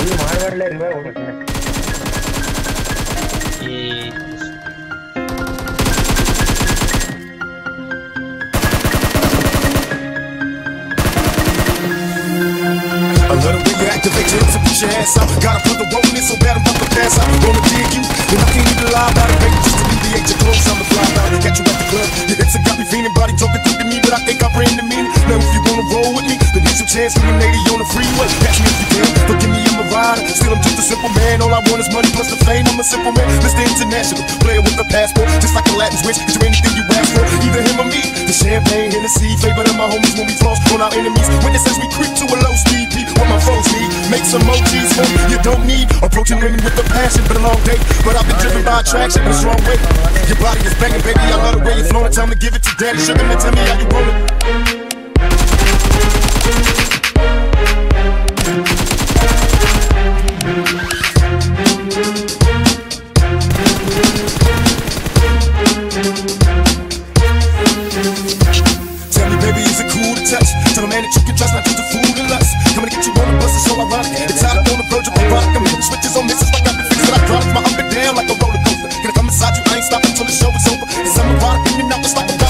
ಅಲ್ಲಿ ಮಾಡಬಾರ್ಲೆ ರಿವೈವ್ ಹೋಗ್ಬೇಕು ಈ A little bit, you activate your hips and push your ass out. Gotta put the roll in so bad I'm about to pass out. Gonna dig you, and I can't even lie about it, baby. Just to alleviate your clothes, I'm the fly out. Catch you at the club. Your hips have got me feeling, body talking through to me, but I think I bring the meaning. Now if you wanna roll with me, then get some chance to an 80 on the freeway. Catch me if you simple man. All I want is money plus the fame. I'm a simple man, Mr. International, player with a passport, just like a Latin switch. Is there anything you ask for? Either him or me. The champagne, Hennessy, favorite of my homies when we floss on our enemies. Witnesses we creep to a low speed, beat what my foes need. Make some emojis for you don't need. Approaching women with a passion, been a long day, but I've been driven by attraction in a strong way. Your body is banging, baby. I love the way you're flowing. Time to give it to daddy. Sugar, now tell me how you rollin'. Tell Tell a man that you can trust, not just a fool to lust. Coming to get you on the bus, it's so ironic. It's out on the verge of a product. I'm hitting switches on misses like I've been fixing. I drive my up and down like a roller coaster. Gonna come inside you, I ain't stopping till the show is over. It's I'm a product, and out, just like a